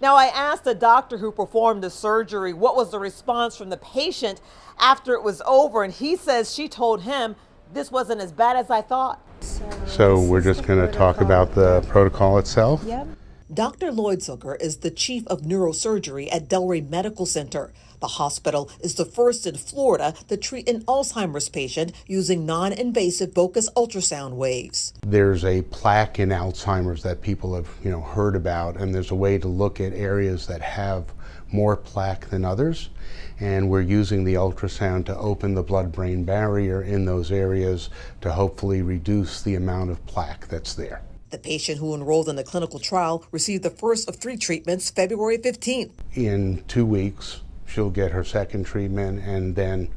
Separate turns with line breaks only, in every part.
Now, I asked the doctor who performed the surgery what was the response from the patient after it was over, and he says she told him this wasn't as bad as I thought.
So we're just going to talk about the protocol itself.
Yep.
Dr. Lloyd Zucker is the chief of neurosurgery at Delray Medical Center. The hospital is the first in Florida to treat an Alzheimer's patient using non invasive focus ultrasound waves.
There's a plaque in Alzheimer's that people have, you know, heard about, and there's a way to look at areas that have more plaque than others. And we're using the ultrasound to open the blood brain barrier in those areas to hopefully reduce the amount of plaque that's there.
The patient who enrolled in the clinical trial received the first of three treatments February 15th.
In two weeks, she'll get her second treatment, and then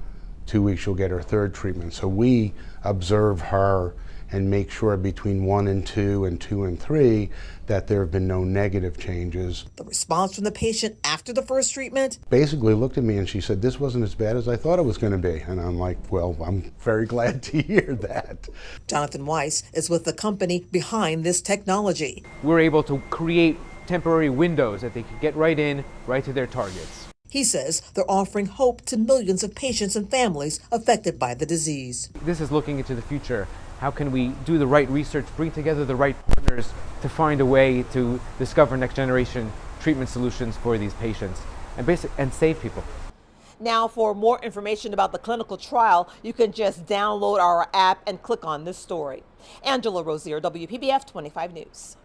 two weeks, she'll get her third treatment. So we observe her and make sure between one and two and two and three that there have been no negative changes.
The response from the patient after the first treatment?
Basically looked at me and she said, this wasn't as bad as I thought it was going to be. And I'm like, well, I'm very glad to hear that.
Jonathan Weiss is with the company behind this technology.
We're able to create temporary windows that they can get right in, right to their targets.
He says they're offering hope to millions of patients and families affected by the disease.
This is looking into the future how can we do the right research, bring together the right partners to find a way to discover next generation treatment solutions for these patients and basic and save people.
Now, for more information about the clinical trial, you can just download our app and click on this story. Angela Rozier, WPBF 25 News.